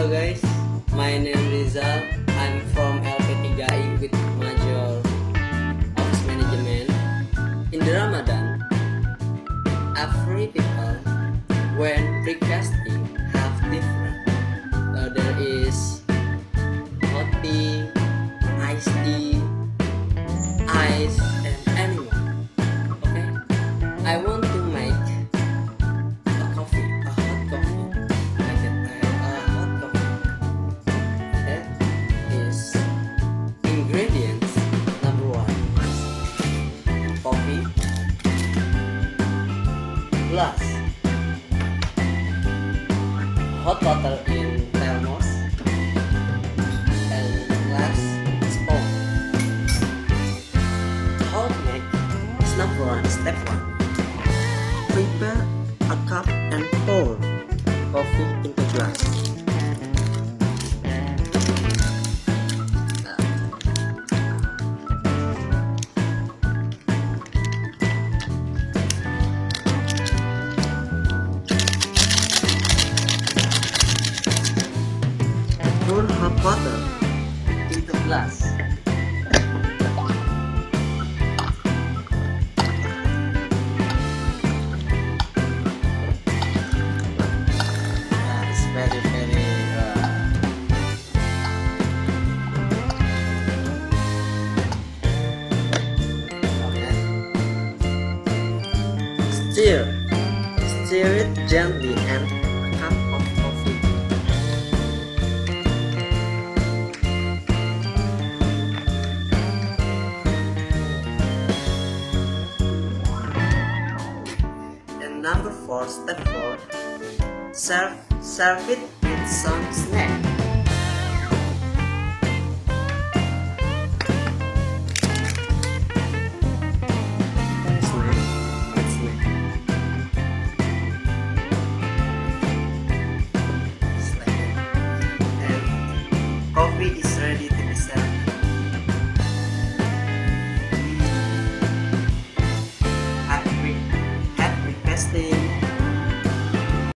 Hello guys, my name is Rizal. I'm from LP3I with major office management. In the Ramadan, every people when requesting have different. Plus hot water in thermos and glass spoon. How to make number one, step one. Hot water into glass. Uh, okay. Stir, stir it gently and number four, step four, serve serve it with some snack. Namastê.